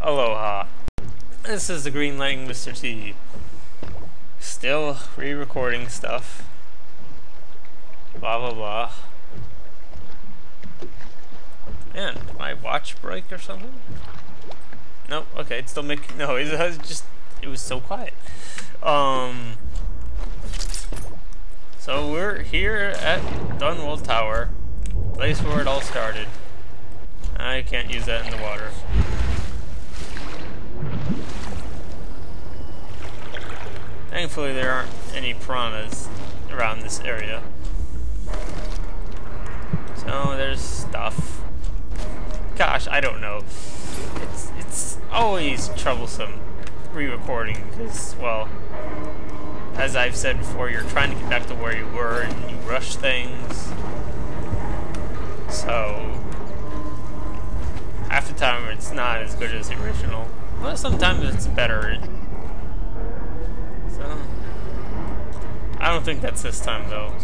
Aloha. This is the Green Lightning Mr. T. Still re-recording stuff. Blah blah blah. Man, my watch break or something? Nope, okay, it's still making no, it was just it was so quiet. Um So we're here at Dunwall Tower. Place where it all started. I can't use that in the water. Thankfully there aren't any piranhas around this area. So there's stuff. Gosh, I don't know. It's it's always troublesome re-recording because, well, as I've said before, you're trying to get back to where you were and you rush things. So half the time it's not as good as the original. But sometimes it's better. So I don't think that's this time though.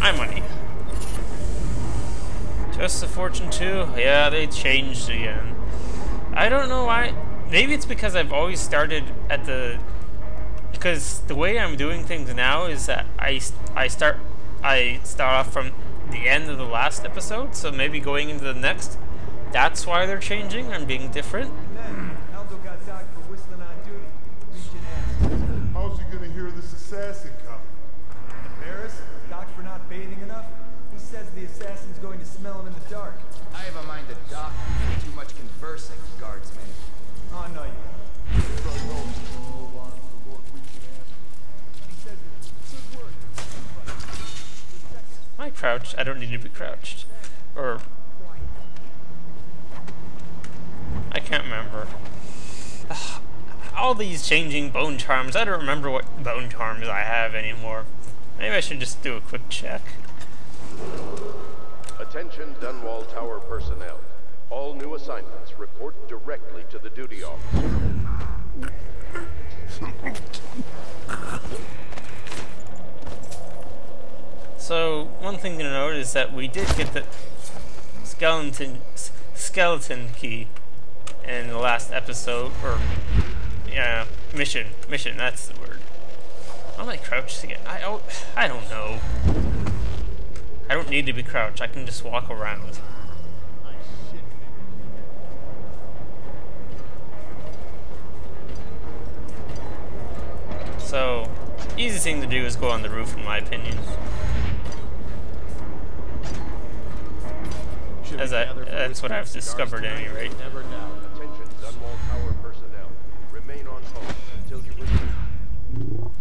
I'm money. Just the Fortune too? Yeah, they changed again. I don't know why. Maybe it's because I've always started at the... Because the way I'm doing things now is that I, I start I start off from the end of the last episode, so maybe going into the next, that's why they're changing and being different. Then, Aldo got docked for whistling on duty. Legion asked. How's he gonna hear this assassin coming? Barris, docked for not bathing enough? He says the assassin's going to smell him in the dark. I have a mind to dock too much conversing, guardsman. Oh, no, you don't. Try helping the new alarm for Lord Regent Answer. He says it's good work. But the second Am I crouched? I don't need to be crouched. Or... I can't remember. Ugh, all these changing bone charms, I don't remember what bone charms I have anymore. Maybe I should just do a quick check. Attention Dunwall Tower personnel. All new assignments report directly to the duty officer. So, one thing to note is that we did get the skeleton skeleton key in the last episode, or yeah, mission, mission. That's the word. Am I crouched again? I oh, I don't know. I don't need to be crouched. I can just walk around. So, easy thing to do is go on the roof, in my opinion. As I- that's what I've whiskey and cigars discovered at any rate. Never doubt. Attention Dunwall Tower personnel. Remain on post until you receive.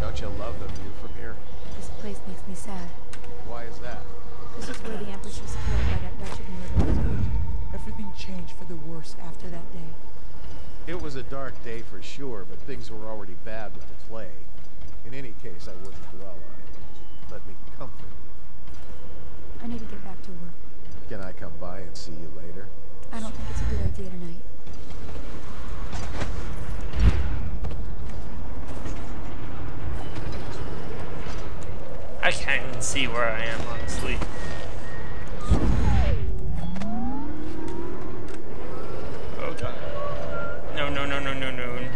Don't you love the view from here? This place makes me sad. Dark day for sure, but things were already bad with the plague. In any case, I wouldn't dwell on it. Let me comfort you. I need to get back to work. Can I come by and see you later? I don't think it's a good idea tonight. I can't even see where I am, honestly. Okay. No, no, no, no, no.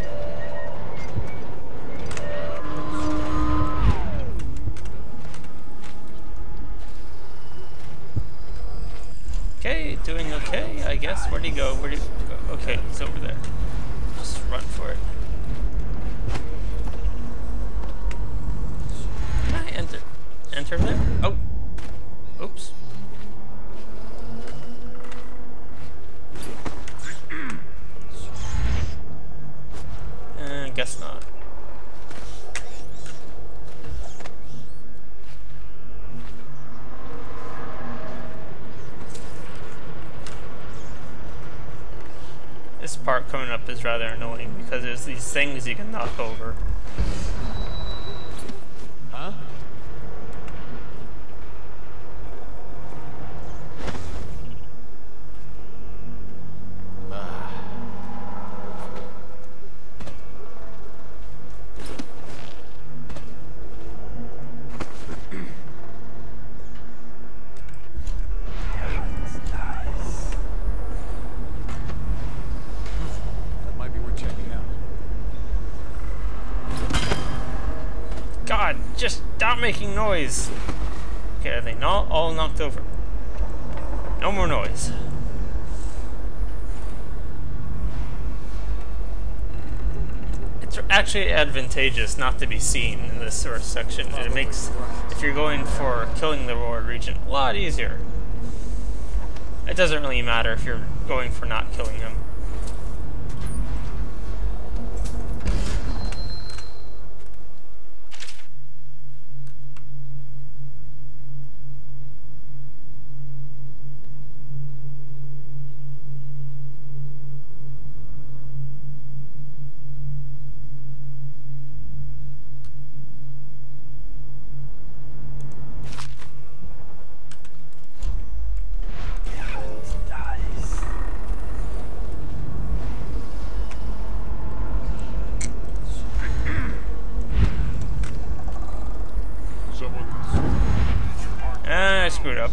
Okay, doing okay, I guess. Where'd he go? Where'd he go? Okay, he's over there. Just run for it. Can I enter? Enter there? Oh. Oops. Uh, guess not. This part coming up is rather annoying because there's these things you can knock over. Stop making noise! Okay, are they not all knocked over? No more noise. It's actually advantageous not to be seen in this sort of section. It makes, if you're going for killing the Lord Regent, a lot easier. It doesn't really matter if you're going for not killing him. Ah, I screwed up.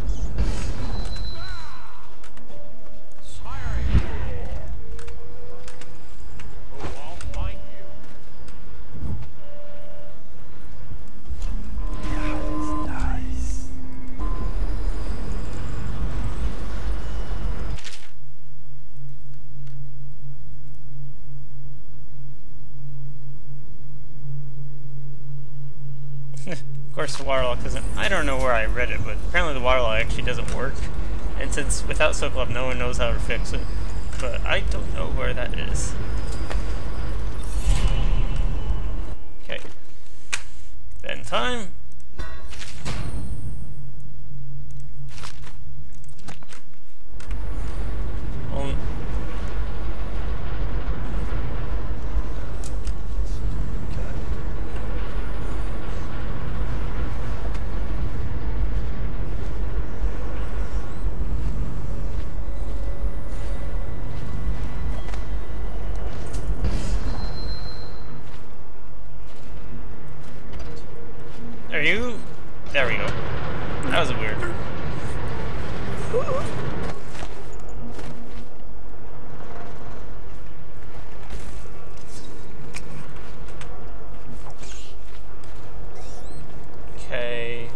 The waterlock isn't. I don't know where I read it, but apparently the waterlock actually doesn't work. And since without Sokolov, no one knows how to fix it. But I don't know where that is. Okay. Then time. On- Are you? There we go. That was weird. Okay.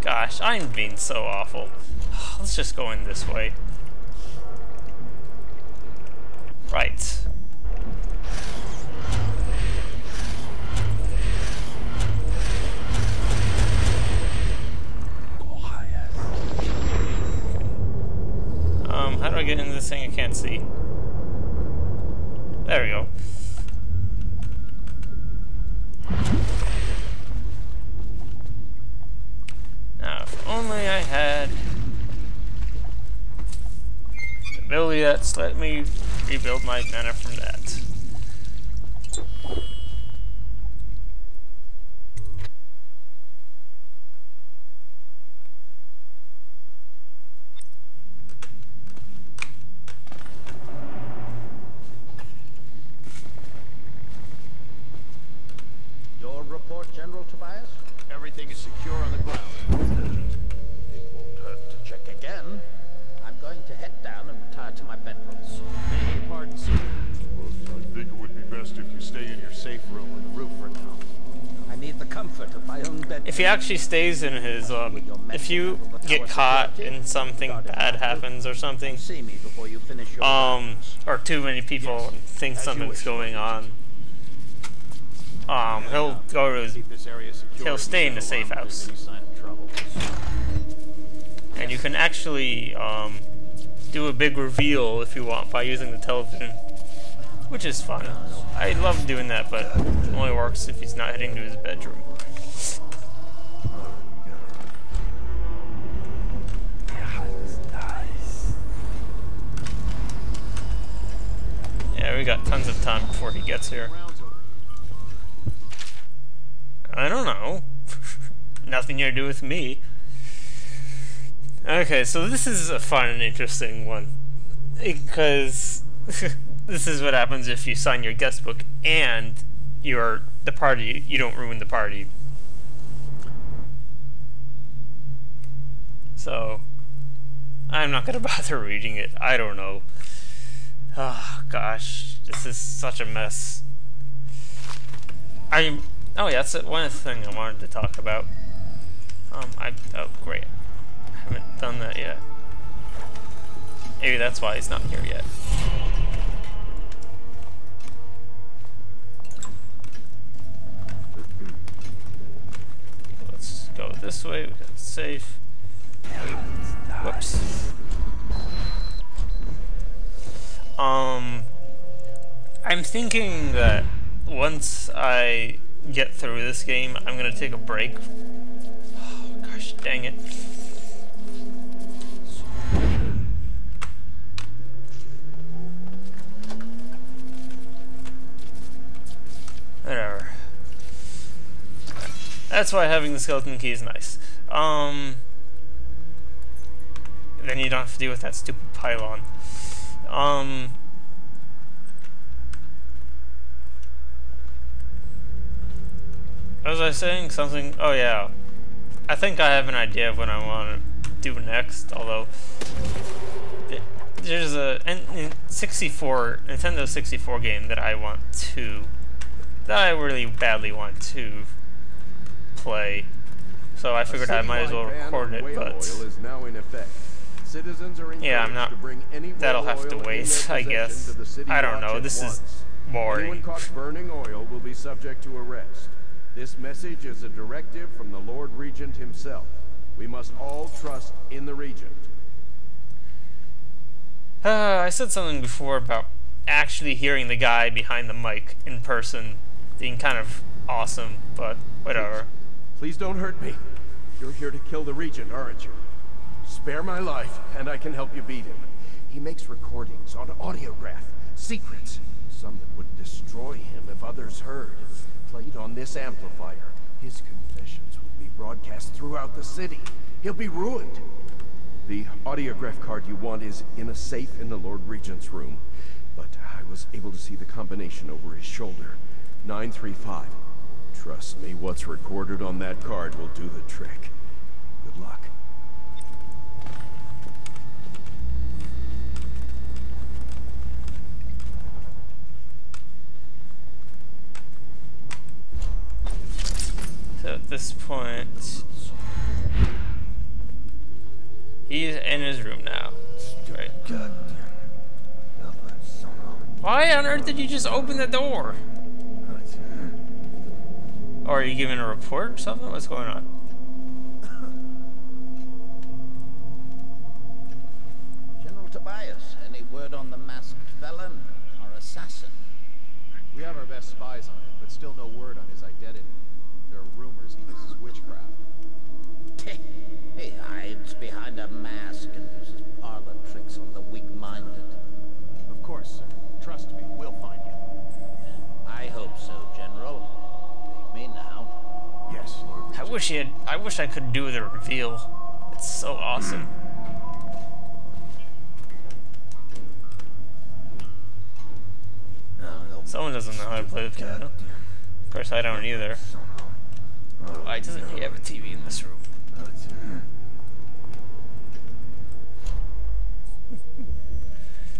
Gosh, I'm being so awful. Let's just go in this way. Right. Um, how do I get into this thing I can't see? There we go. Now, if only I had let me rebuild my mana from that. If he actually stays in his, um, if you get caught and something bad happens or something, See me before you finish your um, or too many people think something's going on, um, he'll go to his. He'll stay in the safe house. Any sign of trouble. and you can actually, um, do a big reveal if you want by using the television, which is fun. I love doing that, but it only works if he's not heading to his bedroom. We got tons of time before he gets here. I don't know. Nothing to do with me. Okay, so this is a fun and interesting one. Because this is what happens if you sign your guest book and you're the party, you don't ruin the party. So, I'm not gonna bother reading it. I don't know. Oh gosh, this is such a mess. I oh yeah, that's one thing I wanted to talk about. Um, I oh great, I haven't done that yet. Maybe that's why he's not here yet. Let's go this way. We got safe. Whoops. Um, I'm thinking that once I get through this game, I'm gonna take a break. Oh, gosh, dang it. Whatever. That's why having the skeleton key is nice. Um, then you don't have to deal with that stupid pylon. Um, was I saying something? Oh yeah, I think I have an idea of what I want to do next. Although there's a N 64 Nintendo 64 game that I want to that I really badly want to play. So I figured I might as well record it, but oil is now in effect. Citizens are Yeah, I'm not- to bring any that'll have to wait, I guess. I don't know, this is once. boring. Anyone caught burning oil will be subject to arrest. This message is a directive from the Lord Regent himself. We must all trust in the Regent. Uh, I said something before about actually hearing the guy behind the mic in person being kind of awesome, but whatever. Please don't hurt me. You're here to kill the Regent, aren't you? Spare my life, and I can help you beat him. He makes recordings on audiograph, secrets, some that would destroy him if others heard. Played on this amplifier, his confessions will be broadcast throughout the city. He'll be ruined. The audiograph card you want is in a safe in the Lord Regent's room, but I was able to see the combination over his shoulder. 935. Trust me, what's recorded on that card will do the trick. Good luck. So at this point, he's in his room now. Right. Why on earth did you just open the door? Or are you giving a report or something? What's going on? General Tobias, any word on the masked felon or assassin? We have our best spies on him, but still no word on his identity. There are rumors he uses witchcraft. he hides behind a mask and uses parlor tricks on the weak-minded. Of course, sir. Trust me, we'll find you. I hope so, General. Leave me now. Yes, Lord I wish he had. I wish I could do the reveal. It's so awesome. Someone doesn't know how to play the piano. Of course, I don't either. Why doesn't he have a TV in this room?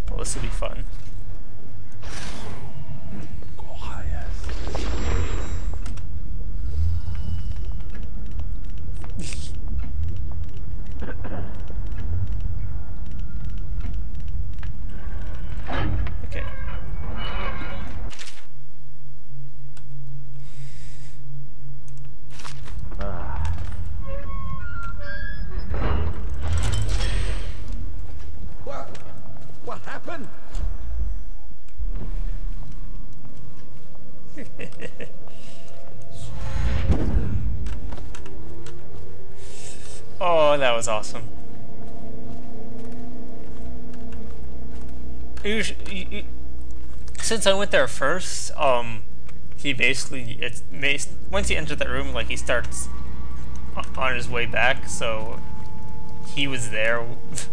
well, this will be fun. Was awesome. Since I went there first, um, he basically it's once he entered that room, like he starts on his way back. So he was there.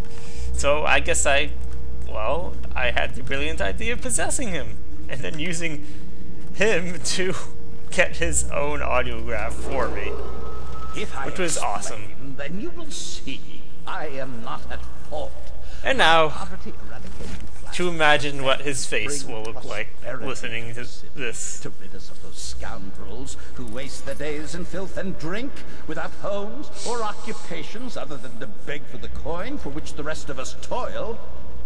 so I guess I, well, I had the brilliant idea of possessing him and then using him to get his own audiograph for me. Which was awesome. Then you will see I am not at fault. And now, Poverty eradicating flag. to imagine what his face will look like listening to this. To rid us of those scoundrels who waste their days in filth and drink without homes or occupations other than to beg for the coin for which the rest of us toil.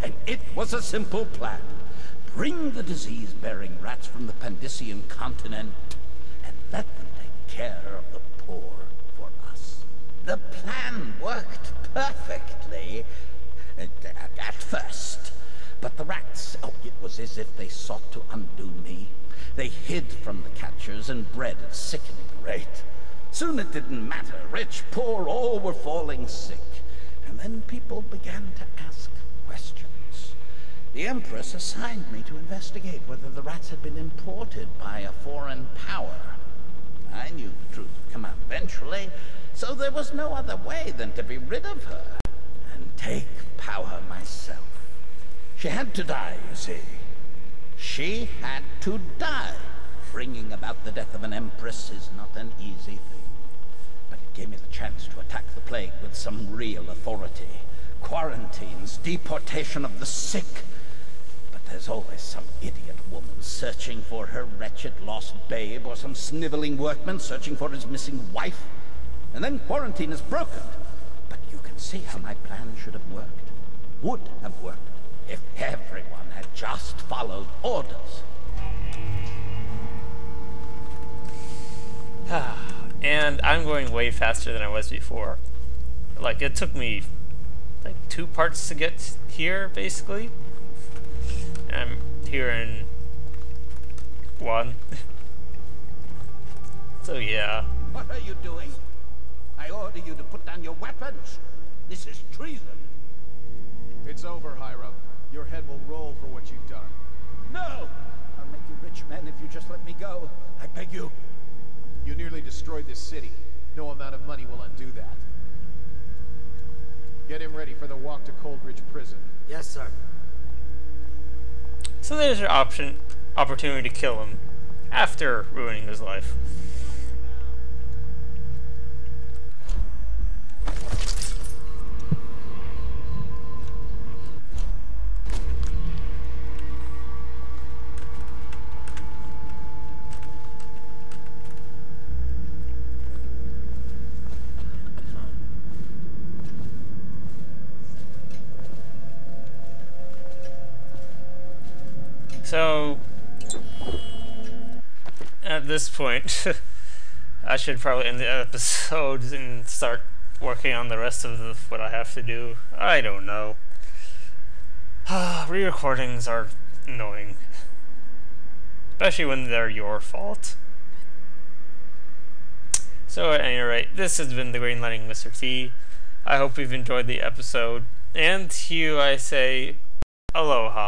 And it was a simple plan. Bring the disease-bearing rats from the Pandyssian continent and let them take care of the poor. The plan worked perfectly at, at first. But the rats, oh, it was as if they sought to undo me. They hid from the catchers and bred at sickening rate. Soon it didn't matter. Rich, poor, all were falling sick. And then people began to ask questions. The Empress assigned me to investigate whether the rats had been imported by a foreign power. I knew the truth would come out eventually, so there was no other way than to be rid of her and take power myself. She had to die, you see. She had to die. Bringing about the death of an empress is not an easy thing. But it gave me the chance to attack the plague with some real authority. Quarantines, deportation of the sick. But there's always some idiot woman searching for her wretched lost babe, or some sniveling workman searching for his missing wife. And then quarantine is broken. But you can see how my plan should have worked. Would have worked if everyone had just followed orders. and I'm going way faster than I was before. Like, it took me like two parts to get here, basically. I'm here in one. so yeah. What are you doing? I order you to put down your weapons. This is treason. It's over, Hiram. Your head will roll for what you've done. No! I'll make you rich men if you just let me go. I beg you. You nearly destroyed this city. No amount of money will undo that. Get him ready for the walk to Coldridge Prison. Yes, sir. So there's your option, opportunity to kill him after ruining his life. So, at this point, I should probably end the episode and start working on the rest of the, what I have to do. I don't know. Re-recordings are annoying. Especially when they're your fault. So at any rate, this has been the Green Lightning Mr. T. I hope you've enjoyed the episode. And to you I say, aloha.